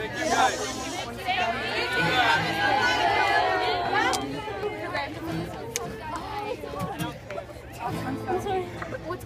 Thank you guys. I'm sorry. What's